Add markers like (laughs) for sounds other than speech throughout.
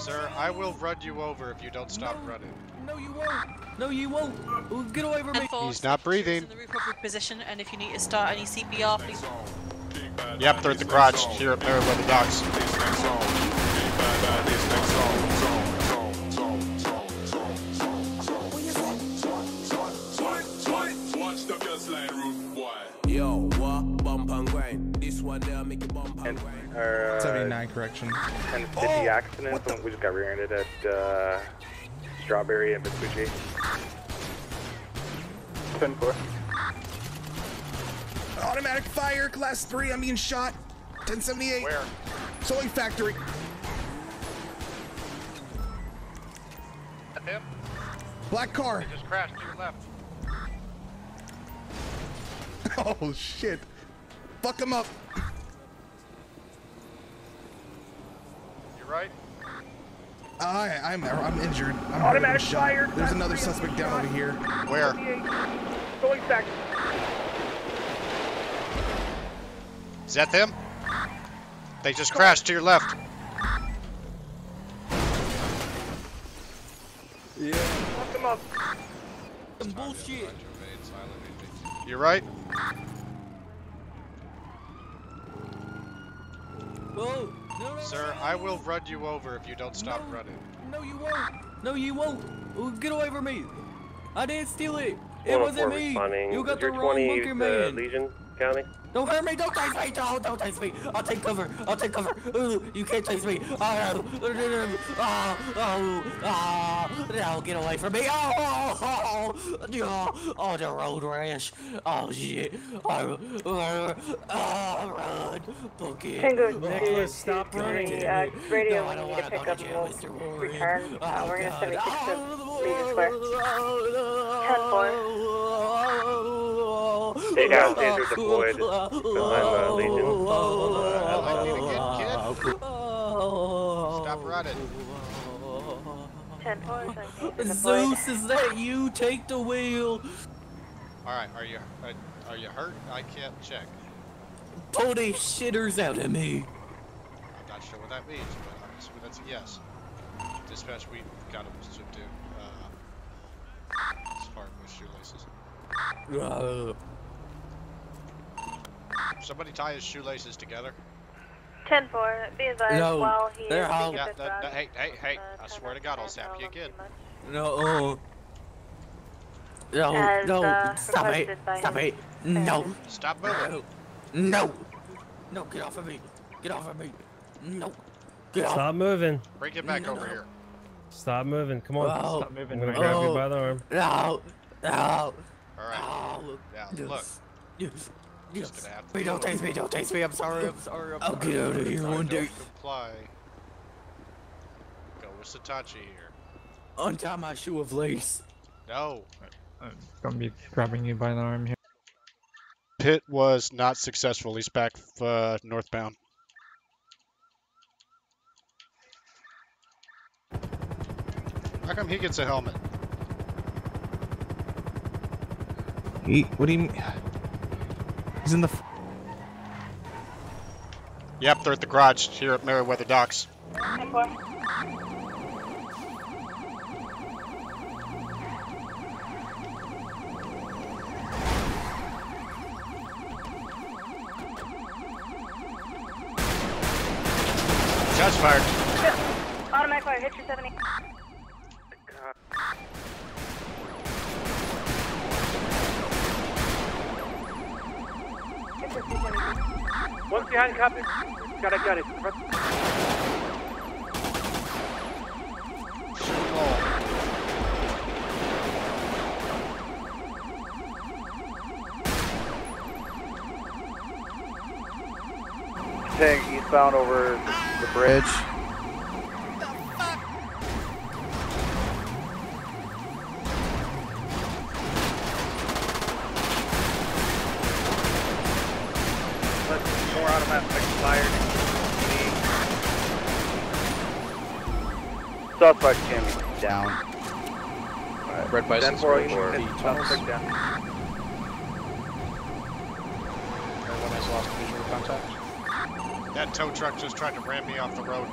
Sir, I will run you over if you don't stop No. running. No, you won't. No, you won't. Oh, Get away from me. He's not breathing. In the roof of your position, and if you need to start any CPR, please. Yep, they're at the garage here at Merryweather Docks. Or, uh, 79 correction. 1050 accident. Someone- We just got rear-ended at uh, Strawberry and Vespucci. 10 4. Automatic fire, class 3, I'm being shot. 1078. Where? Soy factory. At Him? Black car. Just crashed to your left. (laughs) Oh, shit. Fuck him up. You right? I, I'm, I'm injured. I'm Automatic shot. fire, There's another suspect down over here. Where? Soy factory. Is that them? They just crashed to your left. Yeah. Fuck them up. Some bullshit. You're right? No, no, Sir, I will run you over if you don't stop running. No, you won't. No, you won't. Oh, Get away from me. I didn't steal it. It wasn't me. responding. You got the wrong 20 bunker uh, man. Legion County. Don't hurt me! Don't taste me! Don't, don't taste me! I'll take cover! I'll take cover! Ooh, you can't taste me! Oh, oh, oh, oh, no, get away from me! Oh, oh, oh, oh, oh, the road rash! Oh, shit! Oh, oh, oh run! Book it! Tango Nicholas, stop running. Uh, radio, No, I we don't need wanna go pick to up jail, and Mr. we'll Warren. return. Uh, Oh, we're gonna send God. it Oh, to Legion Square. 10-4. Take out taser deployed behind the Legion. I need to get kid. Stop running. 10-4, Zeus, is that you? Take the wheel. Alright, are you uh, are you hurt? I can't check. Pull these shitters out of me. I'm not sure what that means, but I'm assuming that's a yes. Dispatch, we got him subdued. Uh, as far with shoelaces. Uh, Somebody tie his shoelaces together. 10-4, be advised No, while he they're is being Yeah, hit that, with that, hey, hey, hey! uh, I swear to God, I'll zap you again. no. No, As, no, uh, stop it, stop his it, no, Stop moving. no, no, no, get off of me, get off of me, no, get off. Stop moving. Bring it back No, over here. Stop moving. Come on. Oh, Stop moving. I'm gonna grab you by the arm. No, no, All right. no. Now Yes. look, Yes. Just Yes. gonna have to. Wait, don't taste me, don't taste me. I'm sorry, I'm sorry. I'm I'll get out of here I one day. comply. Go with Satachi here. Untie my shoe of lace. No. I'm gonna be grabbing you by the arm here. Pit was not successful. He's back uh, northbound. How come he gets a helmet? He, what do you mean? He's in the. Yep, they're at the garage here at Merryweather Docks. 10-4. Shots fired. Behind copy. Got it, got it. All. Eastbound over the bridge. Let's more automatic fired. Suspect can be down. Red Bison 10 4 or Suspect down. Everyone has lost visual contact. That tow truck just tried to ram me off the road.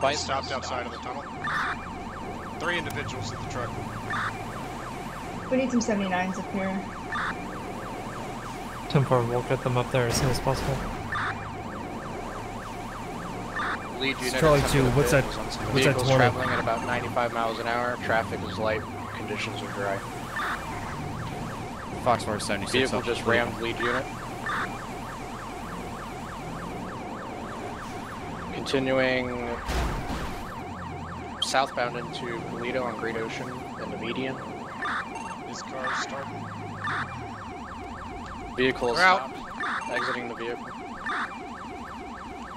Bite. Stopped outside of the tunnel. Three individuals in the truck. We need some 79s up here. 10-4, we'll get them up there as soon as possible. Lead unit. Charlie two, what's that- what's that Vehicles traveling at about 95 miles an hour. Traffic is light. Conditions are dry. Foxmore 76. Vehicle up just rammed lead unit. Continuing southbound into Toledo on Great Ocean in the median. His car is starting. Vehicle is We're out. stopped. Exiting the vehicle.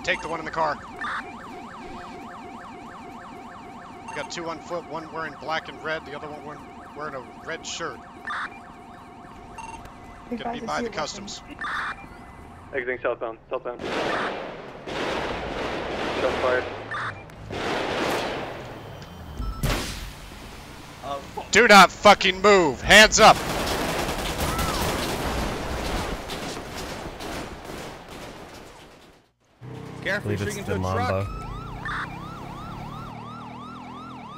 Take the one in the car. We got two on foot, one wearing black and red, the other one wearing, wearing a red shirt. Gonna be by the customs. Exiting southbound. Southbound. Shots fired. Do not fucking move! Hands up! I Careful, believe you're it's into the a truck.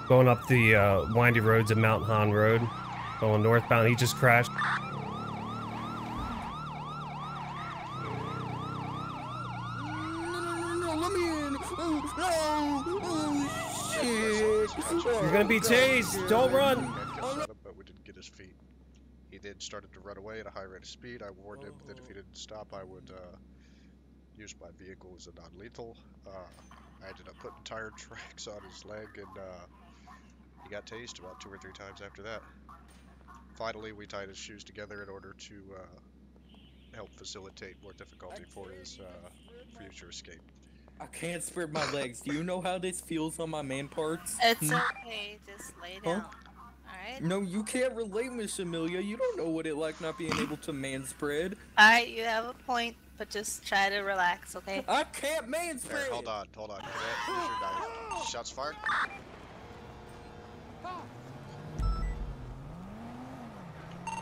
Going up the uh, windy roads of Mount Haan Road. Going northbound. He just crashed. No, let me in. Oh, no. Oh, shit. You're gonna be tased. Don't run. Handcuffs on him, but we didn't get his feet. He then started to run away at a high rate of speed. I warned him that if he didn't stop, I would uh, use my vehicle as a non-lethal. Uh, I ended up putting tire (laughs) tracks on his leg, and uh, he got tased about two or three times after that. Finally, we tied his shoes together in order to uh, help facilitate more difficulty for his uh, future escape. I can't spread my legs. Do you know how this feels on my man parts? It's Hmm? okay, just lay Huh? down. Alright? No, you can't relate, Miss Amelia. You don't know what it like not being able to man spread. Alright, you have a point, but just try to relax, okay? I can't man Here, hold on, hold on. Here's. Shots fired.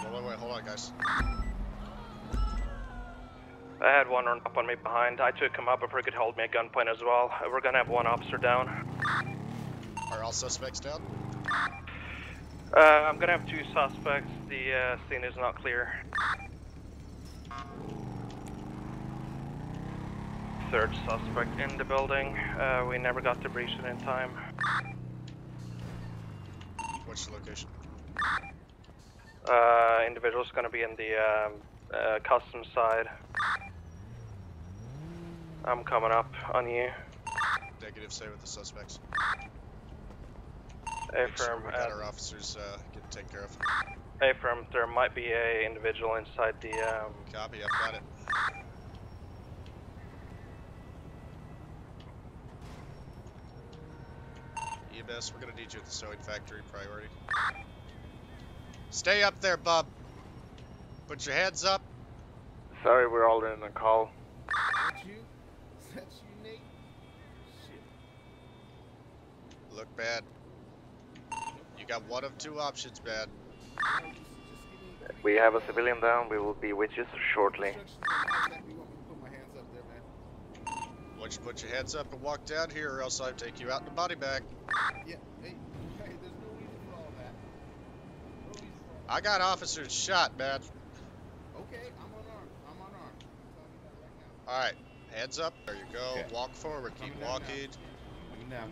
Wait, wait, wait, hold on, guys. I had one run up on me behind. I took him up before he could hold me at gunpoint as well. We're gonna have one officer down. Are all suspects down? Uh, I'm gonna have two suspects. The uh, scene is not clear. Third suspect in the building. Uh, we never got to breach it in time. What's the location? Uh, individual's gonna be in the um, uh, customs side. I'm coming up on you. Negative, say with the suspects. A sure firm, we got uh, our officers uh, getting taken care of. A firm, there might be a individual inside the um, Copy, I've got it. EMS, we're gonna need you at the sewing factory, priority. Stay up there, bub. Put your heads up. Sorry, we're all in the call. Look bad. You got one of two options, man. We have a civilian down. We will be with you shortly. Why don't you put your hands up and walk down here, or else I'll take you out in the body bag. I got officers shot, man. Okay, I'm unarmed. I'm unarmed. Alright, hands up. There you go. Walk forward. Keep walking. Now.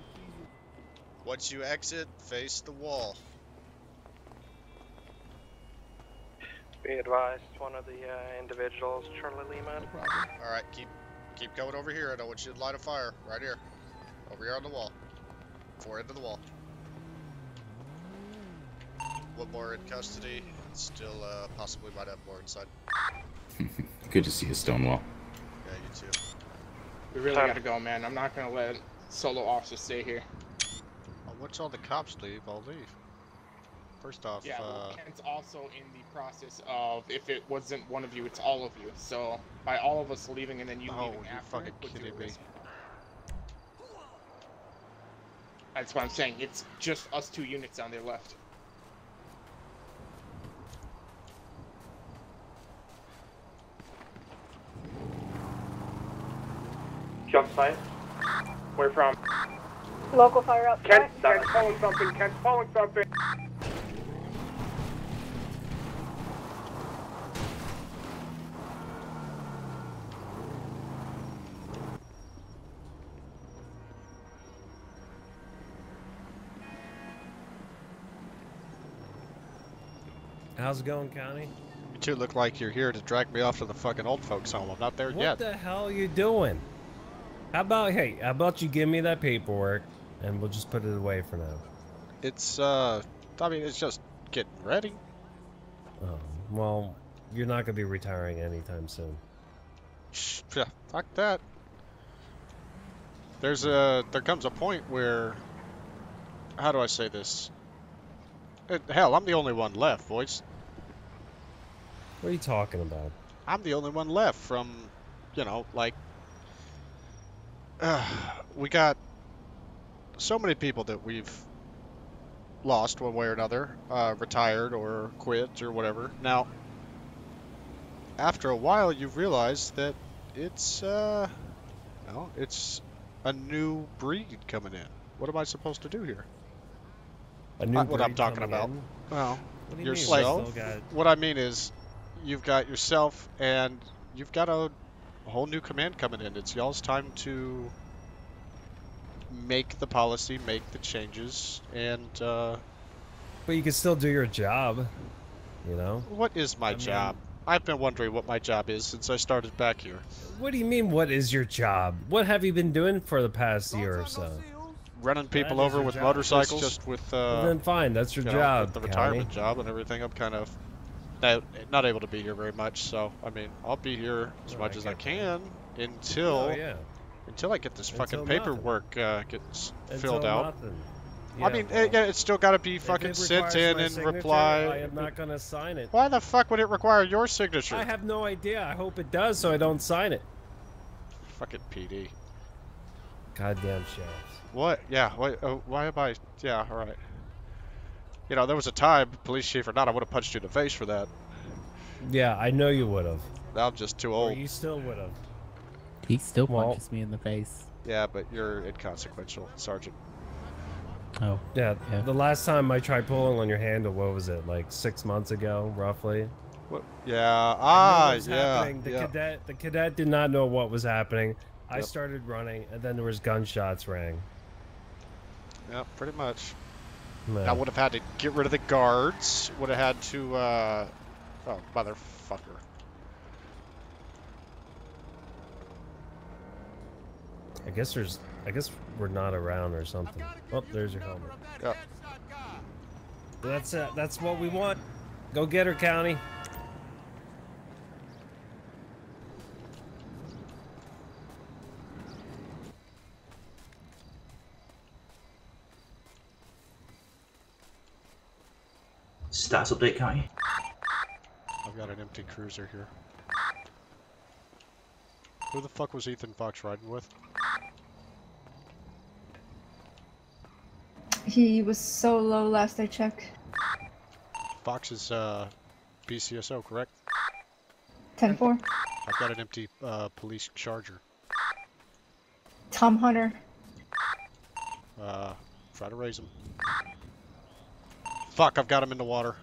Once you exit, face the wall. Be advised, one of the uh, individuals, Charlie Lehman. Alright, keep keep going over here. I don't want you to light a fire. Right here. Over here on the wall. Four into the wall. One more in custody. Still uh, possibly might have more inside. (laughs) Good to see a Stonewall. Yeah, you too. We really Time. gotta go, man. I'm not gonna let solo officers stay here. Oh, once all the cops leave, I'll leave. First off, Yeah, uh, Kent's also in the process of if it wasn't one of you, it's all of you. So by all of us leaving and then you Oh, leaving you after, fucking puts you kidding me. risk. That's what I'm saying. It's just us two units on there left. Jump site. Where from? Local fire up Kent, Kent's pulling something. Kent's pulling something. How's it going, County? You two look like you're here to drag me off to the fucking old folks home. I'm not there What yet. What the hell are you doing? How about hey? How about you give me that paperwork, and we'll just put it away for now. It's uh, I mean, it's just getting ready. Oh, well, you're not gonna be retiring anytime soon. Shh, yeah, fuck that. There's a there comes a point where how do I say this? Eh, Hell, I'm the only one left, boys. What are you talking about? I'm the only one left from, you know, like uh, (sighs) we got so many people that we've lost one way or another, uh, retired or quit or whatever. Now, after a while, you realize that it's, uh, no, it's a new breed coming in. What am I supposed to do here? A new Uh, what I'm talking about. in? Well, What do you mean? We yourself. still got- What I mean is, you've got yourself, and you've got a, a whole new command coming in. It's y'all's time to make the policy, make the changes, and uh, But you can still do your job. You know. what is my I mean- job? I've been wondering what my job is since I started back here. What do you mean? What is your job? What have you been doing for the past year or so? Running people That is over with job. motorcycles, just with Well, uh, then fine, that's your you know, job. with the County. retirement job and everything. I'm kind of not, not able to be here very much, so I mean, I'll be here as much I as I can until Oh yeah. until I get this fucking nothing. paperwork uh, gets Until filled out. nothing. I mean, well, it, it's still got to be fucking sent in and reply. I am not gonna sign it. Why the fuck would it require your signature? I have no idea. I hope it does, so I don't sign it. Fucking PD. Goddamn sheriffs. What? Yeah. Why? Oh, why am I? Yeah. All right. You know, there was a time, police chief or not, I would have punched you in the face for that. Yeah, I know you would have. Now I'm just too Or old. you still would have. He still Well- punches me in the face. Yeah, but you're inconsequential, Sergeant. Oh. Yeah, Yeah. The last time I tried pulling on your handle, what was it? Like six months ago, roughly. What? Yeah. I knew Ah. what Yeah. happening. The yeah. cadet, the cadet did not know what was happening. I started running, and then there was gunshots rang. Yeah. Pretty much. Man. I would have had to get rid of the guards. Would have had to. uh... Oh, motherfucker. I guess there's. I guess we're not around or something. Oh, there's your helmet. Yep. That's it. That's what we want. Go get her, County. Stats update, County. I've got an empty cruiser here. Who the fuck was Ethan Fox riding with? He was so low last I checked. Fox is uh, BCSO, correct? 10-4. I've got an empty uh, police charger. Tom Hunter. Uh, try to raise him. Fuck, I've got him in the water.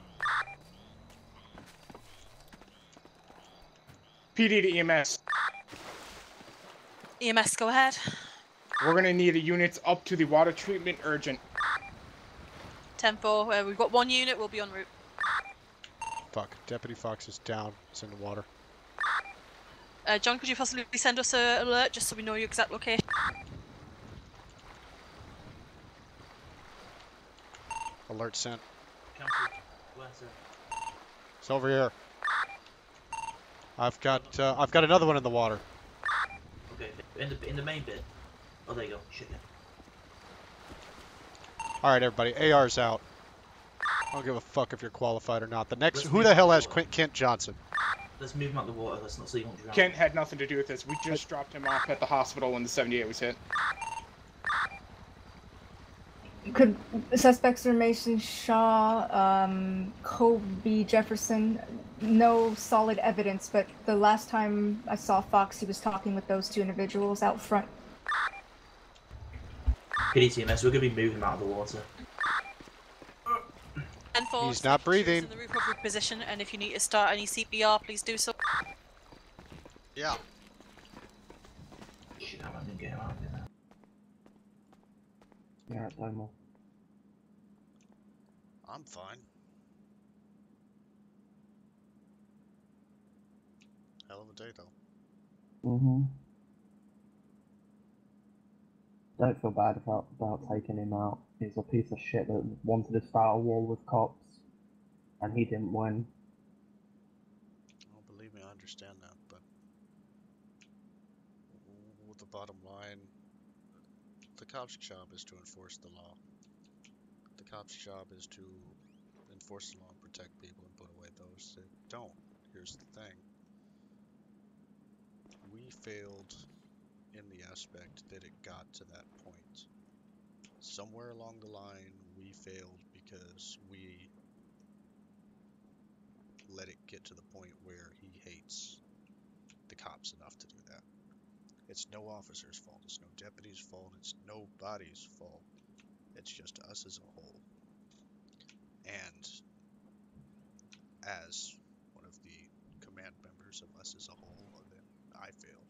PD to EMS. EMS, go ahead. We're gonna need a units up to the water treatment urgent. Tempo, uh, we've got one unit, we'll be en route. Fuck, Deputy Fox is down. It's in the water. Uh, John, could you possibly send us an alert just so we know your exact location? Alert sent. County, where. It's over here. I've got uh, I've got another one in the water. Okay, in the in the main bit. Oh, there you go. Shit. All right, everybody. AR's out. I don't give a fuck if you're qualified or not. The next, Let's who the hell to has. Quint Kent Johnson? Let's move him out the water. Let's not see him drown. Kent had nothing to do with this. We just dropped him off at the hospital when the 78 was hit. Could suspects are Mason Shaw, um, Kobe Jefferson. No solid evidence, but the last time I saw Fox, he was talking with those two individuals out front. PDTMS, we're going to be moving him out of the water. And for He's not breathing. in the recovery position, and if you need to start any CPR, please do so. Yeah. Shit, I didn't get him out, did I? Yeah, Domo. I'm fine. Hell of a day, though. Mm-hmm. Don't feel bad about, about taking him out. He's a piece of shit that wanted to start a war with cops, and he didn't win. Oh, believe me, I understand that, but w- the bottom line, the cop's job is to enforce the law. Cop's job is to enforce the law and protect people and put away those that don't. Here's the thing. We failed in the aspect that it got to that point. Somewhere along the line, we failed because we let it get to the point where he hates the cops enough to do that. It's no officer's fault, it's no deputy's fault, it's nobody's fault. It's just us as a whole. And as one of the command members of us as a whole, then I fail.